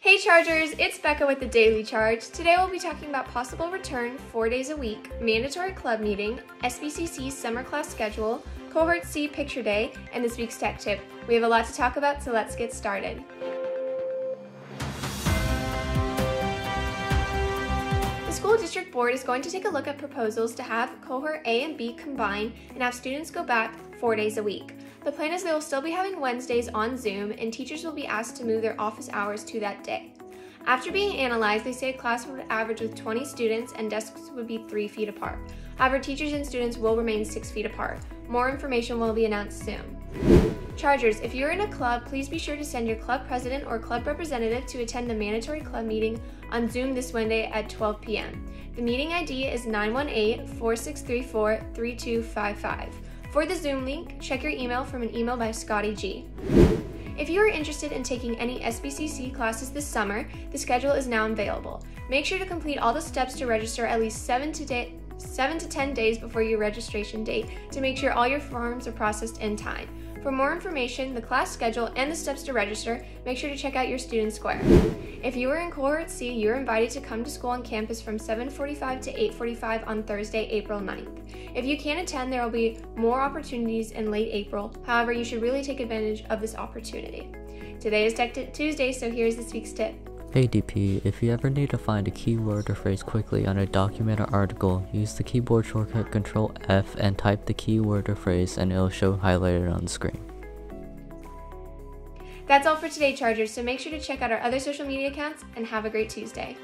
Hey Chargers, it's Becca with the Daily Charge. Today we'll be talking about possible return four days a week, mandatory club meeting, SBCC summer class schedule, Cohort C picture day, and this week's tech tip. We have a lot to talk about, so let's get started. The school district board is going to take a look at proposals to have cohort A and B combine and have students go back four days a week. The plan is they will still be having Wednesdays on Zoom, and teachers will be asked to move their office hours to that day. After being analyzed, they say a class would average with 20 students and desks would be 3 feet apart. However, teachers and students will remain 6 feet apart. More information will be announced soon. Chargers, if you're in a club, please be sure to send your club president or club representative to attend the mandatory club meeting on Zoom this Wednesday at 12 p.m. The meeting ID is 918 4634 3255. For the Zoom link, check your email from an email by Scotty G. If you are interested in taking any SBCC classes this summer, the schedule is now available. Make sure to complete all the steps to register at least 7 to, da- 7 to 10 days before your registration date to make sure all your forms are processed in time. For more information, the class schedule, and the steps to register, make sure to check out your student square. If you are in cohort C, you're invited to come to school on campus from 7:45 to 8:45 on Thursday, April 9th. If you can't attend, there will be more opportunities in late April. However, you should really take advantage of this opportunity. Today is Tech Tuesday, so here's this week's tip. Hey DP, if you ever need to find a keyword or phrase quickly on a document or article, use the keyboard shortcut Control F and type the keyword or phrase and it'll show highlighted on the screen. That's all for today, Chargers, so make sure to check out our other social media accounts and have a great Tuesday.